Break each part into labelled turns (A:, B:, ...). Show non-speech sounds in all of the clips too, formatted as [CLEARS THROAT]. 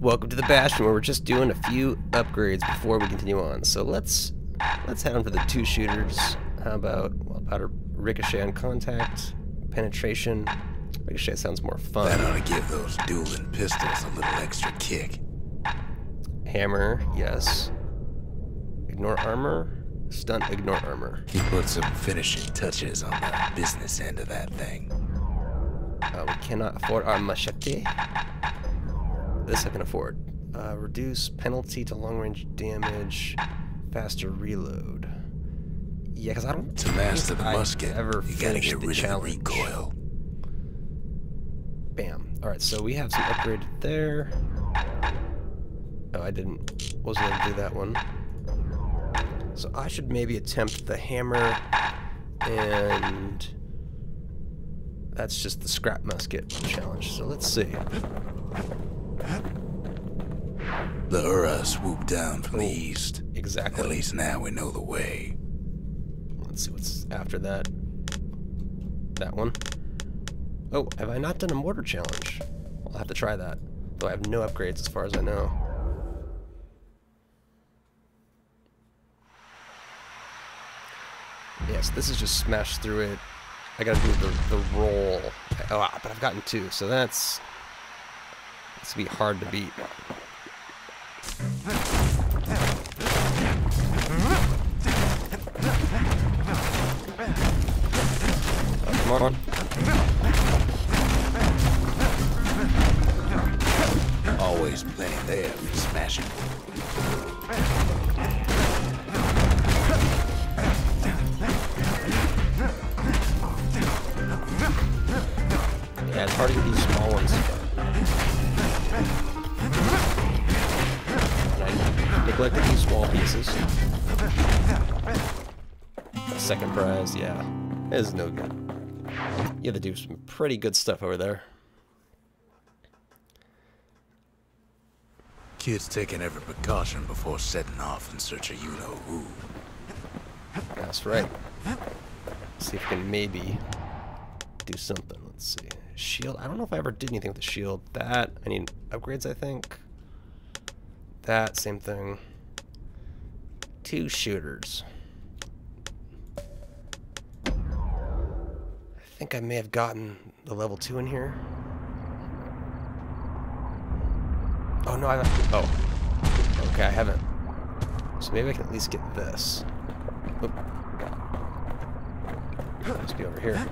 A: Welcome to the Bastion, where we're just doing a few upgrades before we continue on. So let's let's head on for the two shooters. How about well, powder ricochet on contact, penetration. Ricochet sounds more fun.
B: That ought to give those dueling pistols a little extra kick.
A: Hammer, yes. Ignore armor. Stunt, ignore armor.
B: He put some finishing touches on the business end of that thing.
A: Uh, we cannot afford our machete. This I can afford. Uh, reduce penalty to long range damage, faster reload. Yeah, because I don't.
B: To master the musket,
A: ever
B: you gotta get
A: the
B: rid of the recoil.
A: Bam. All right, so we have some upgraded there. Oh, I didn't. Wasn't able to do that one. So I should maybe attempt the hammer, and that's just the scrap musket challenge. So let's see.
B: The Ura swooped down from the
A: Oh,
B: east.
A: Exactly.
B: At least now we know the way.
A: Let's see what's after that. That one. Oh, have I not done a mortar challenge? I'll have to try that. Though I have no upgrades as far as I know. Yes, this is just smashed through it. I gotta do the, the roll. Oh, ah, but I've gotten two, so that's... Gonna be hard to beat. Come on.
B: Always plenty there smashing.
A: Neglected these small pieces. Second prize, yeah. This is no good. You have to do some pretty good stuff over there.
B: Kids taking every precaution before setting off in search of you know who.
A: That's right. see if we can maybe do something. Let's see. Shield. I don't know if I ever did anything with the shield. That, I need upgrades, I think. That, same thing. Two shooters. I think I may have gotten the level two in here. Oh, no, I Oh. Okay, I haven't. So maybe I can at least get this. Oop. Must be over here.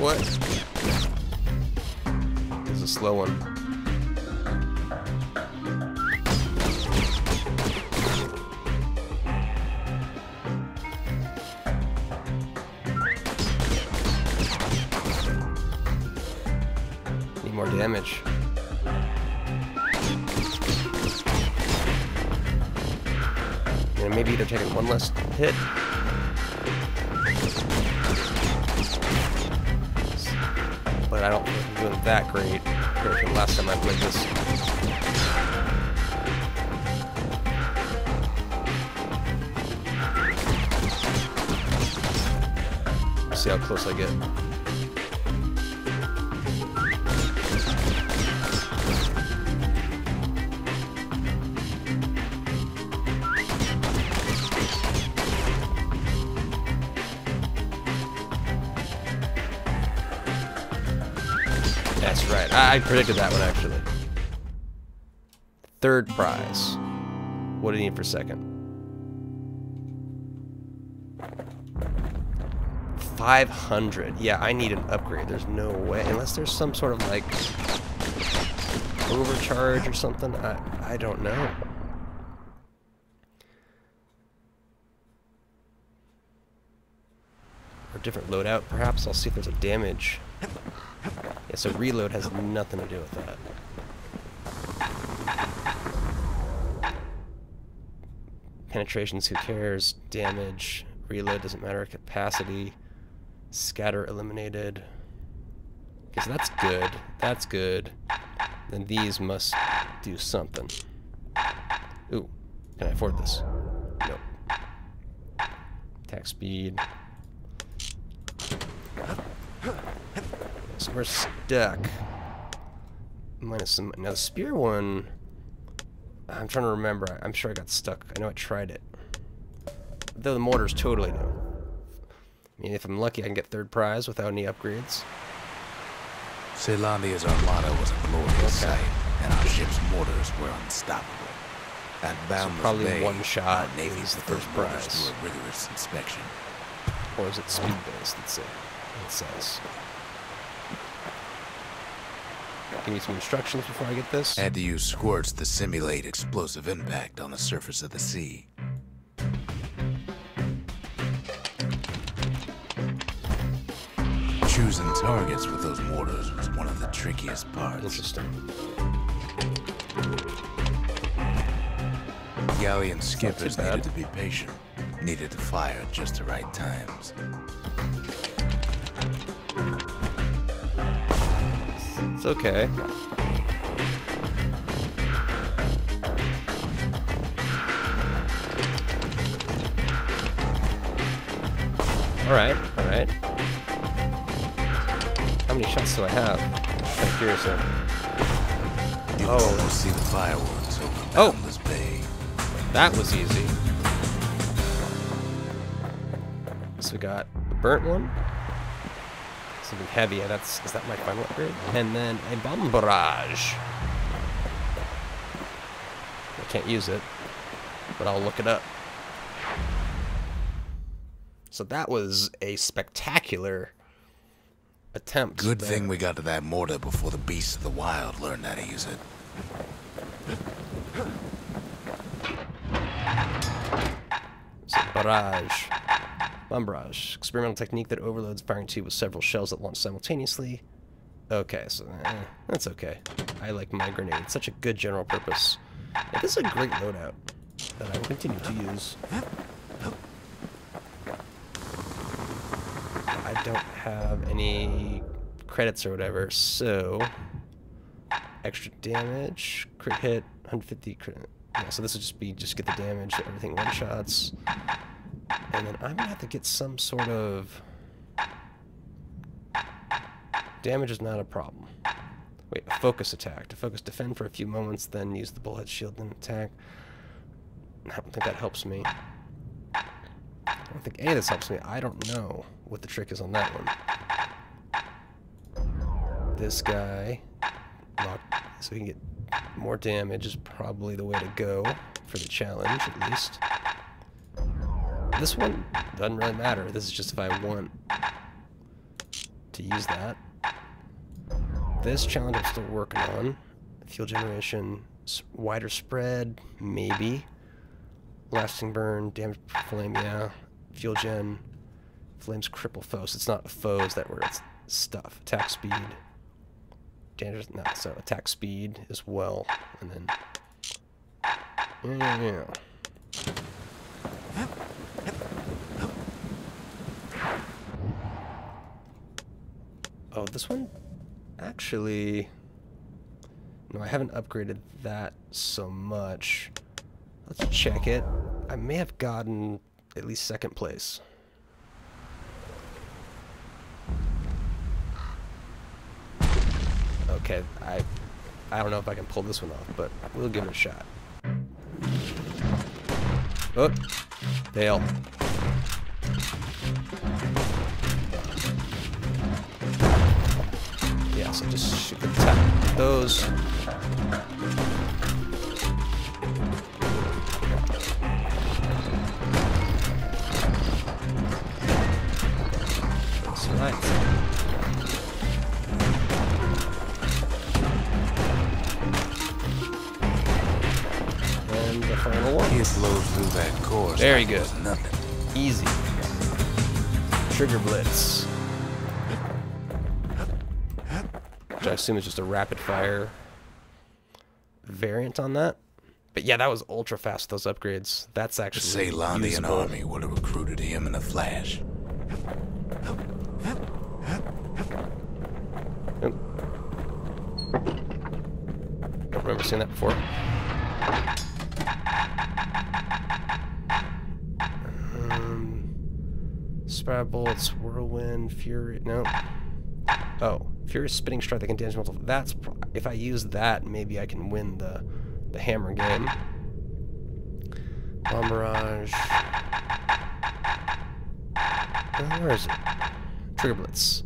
A: What? Is a slow one. Need more damage. Maybe they're taking one less hit. I don't I'm doing that great compared to the last time I played this. See how close I get. Right. I, I predicted that one actually. Third prize. What do you need for second? 500. Yeah, I need an upgrade. There's no way. Unless there's some sort of like overcharge or something. I, I don't know. Or different loadout, perhaps. I'll see if there's a damage. Yeah, so reload has nothing to do with that. Penetrations, who cares? Damage, reload doesn't matter. Capacity, scatter eliminated. Okay, so that's good. That's good. Then these must do something. Ooh, can I afford this? Nope. Attack speed. So we're stuck. Minus some. Now the spear one. I'm trying to remember. I'm sure I got stuck. I know I tried it. Though the mortar's totally new. I mean, if I'm lucky, I can get third prize without any upgrades.
B: Caelondia's armada was a glorious
A: Okay.
B: sight, and our ship's mortars were unstoppable. At Boundless
A: probably
B: Bay,
A: one shot
B: our Navy
A: is the first prize.
B: through a rigorous inspection.
A: Or is it speed based? Let's see. It says. Give me some instructions before I get this.
B: Had to use squirts to simulate explosive impact on the surface of the sea. Choosing targets with those mortars was one of the trickiest parts.
A: Interesting.
B: Galleon skippers needed to be patient, needed to fire at just the right times.
A: It's okay. Alright, alright. How many shots do I have? I'm curious.
B: You
A: Oh.
B: see the fireworks over
A: Oh.
B: Boundless Bay.
A: That was easy. So we got the burnt one. Yeah, that's is that my final upgrade? And then a bomb barrage. I can't use it, but I'll look it up. So that was a spectacular attempt.
B: Good
A: there.
B: thing we got to that mortar before the beasts of the wild learned how to use it.
A: So barrage. Bomb barrage. Experimental technique that overloads firing tube with several shells that launch simultaneously. Okay, so eh, that's okay. I like my grenade. It's such a good general purpose. Yeah, this is a great loadout that I will continue to use. I don't have any credits or whatever, so extra damage, crit hit, 150 crit. Yeah, so this would just be just get the damage, everything one shots. And then I'm gonna have to get some sort of damage is not a problem. Wait, a focus attack. To focus defend for a few moments, then use the bullet shield, then attack. I don't think that helps me. I don't think any of this helps me. I don't know what the trick is on that one. This guy, lock, so we can get more damage is probably the way to go for the challenge, at least. This one doesn't really matter. This is just if I want to use that. This challenge I'm still working on. Fuel generation, wider spread, maybe. Lasting burn, damage flame, yeah. Fuel gen, flames cripple foes. It's not foes that were it's stuff. Attack speed. Dangerous, no, so attack speed as well. And then. Oh, yeah, yeah, yeah. Oh, this one actually. No, I haven't upgraded that so much. Let's check it. I may have gotten at least second place. Okay, I I don't know if I can pull this one off, but we'll give it a shot. Oh, fail.
B: It blows through that course.
A: Very good.
B: Nothing.
A: Easy. Trigger Blitz. I assume is just a rapid fire variant on that. But yeah, that was ultra fast, those upgrades. That's actually
B: The Caelondian
A: usable.
B: army would have recruited him in a flash.
A: Oop. Don't remember seeing that before. Um, Spiral bullets, whirlwind, fury. No. Oh, furious spinning strike that can damage multiple. That's if I use that, maybe I can win the the hammer game. Bomb barrage. Uh, where is it? Trigger blitz.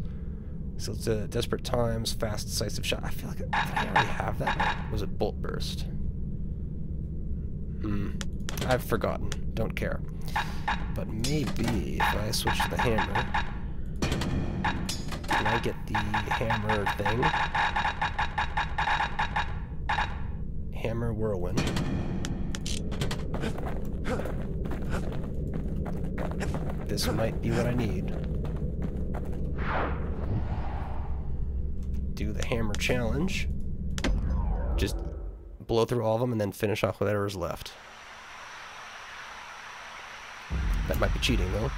A: So it's uh, desperate times, fast, decisive shot. I feel like did I already have that. Was it bolt burst? Hmm. I've forgotten. Don't care. But maybe if I switch to the hammer, can I get the hammer thing? Hammer whirlwind. This might be what I need. Do the hammer challenge. Just blow through all of them and then finish off whatever's left. That might be cheating though.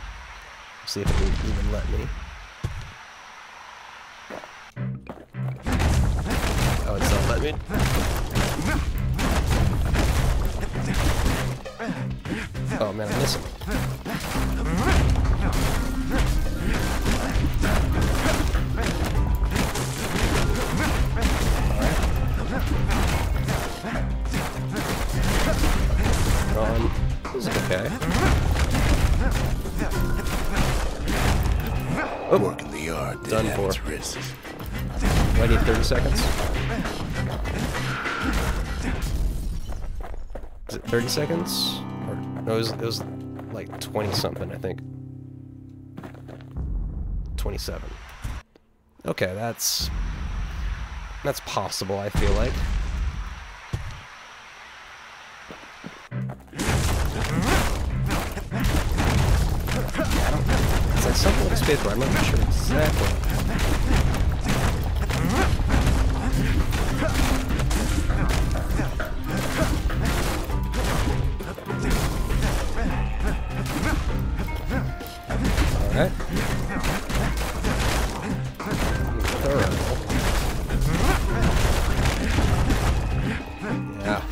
A: See if it even let me. Oh, it's not letting me. Oh man, I miss him. Um, this is okay. Oh,
B: Work in the yard
A: Done for.
B: risks.
A: do I need 30 seconds? 30 seconds? Or no, it was, it was like 20 something, I think. 27. Okay, that's that's possible. I feel like. It's like something like Space Bar. I'm not sure exactly. Thorough. Yeah.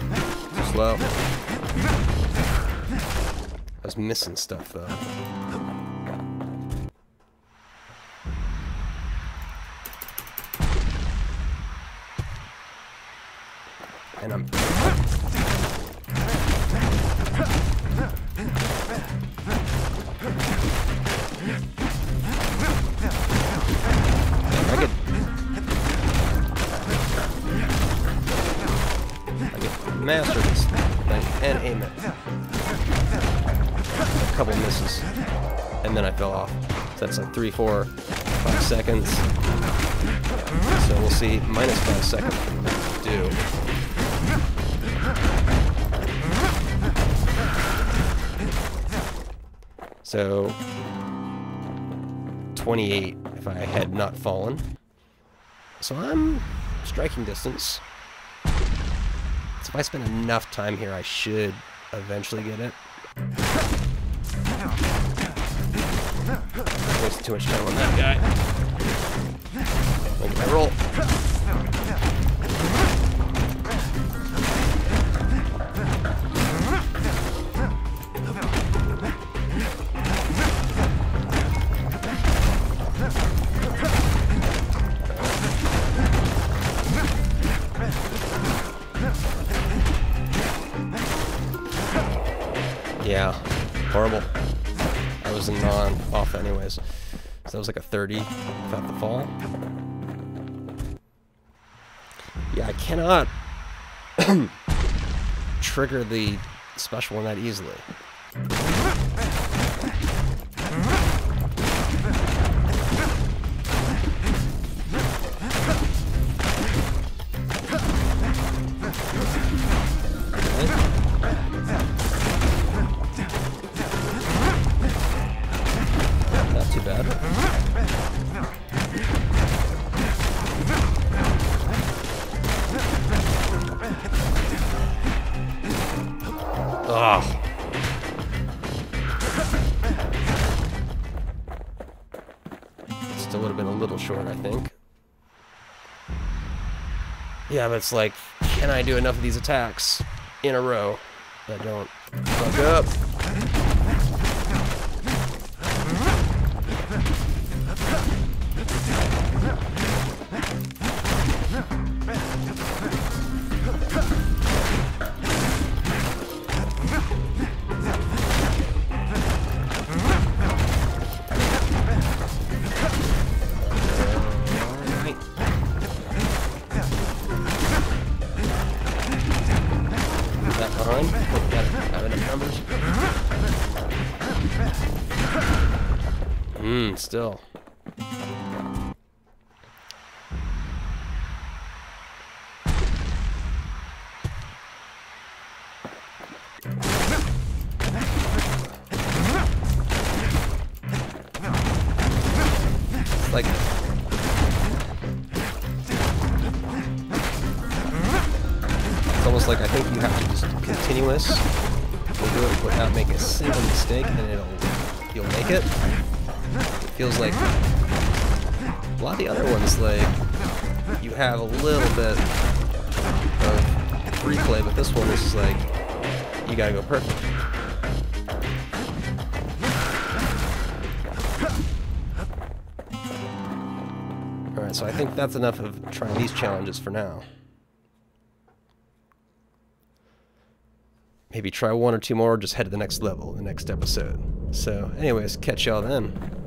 A: Slow. I was missing stuff though. Master this thing and aim it. A couple misses. And then I fell off. So that's like three, four, five seconds. So we'll see. Minus five seconds do. So 28 if I had not fallen. So I'm striking distance. If I spend enough time here, I should eventually get it. Wasted too much time on that guy. Make my roll. Yeah, horrible. I was non off anyways. So that was like a 30 without the fall. Yeah, I cannot [CLEARS THROAT] trigger the special one that easily. Yeah, but it's like, can I do enough of these attacks in a row that don't fuck up? Hmm, still. It feels like a lot of the other ones like you have a little bit of replay, but this one is just like you gotta go perfect. Alright, so I think that's enough of trying these challenges for now. Maybe try one or two more, or just head to the next level, the next episode. So, anyways, catch y'all then.